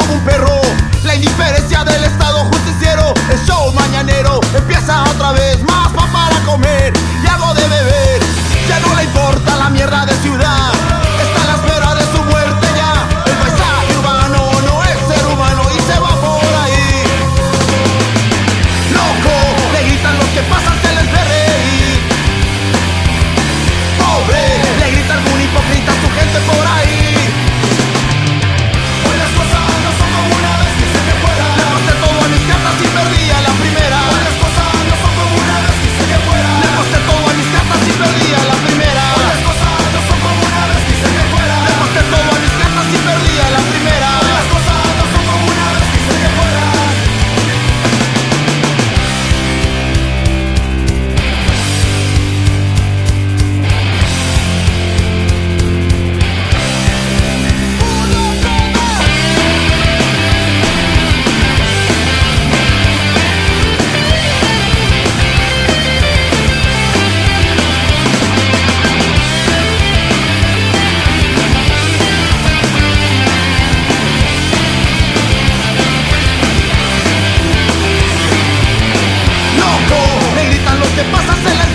como um te pasas la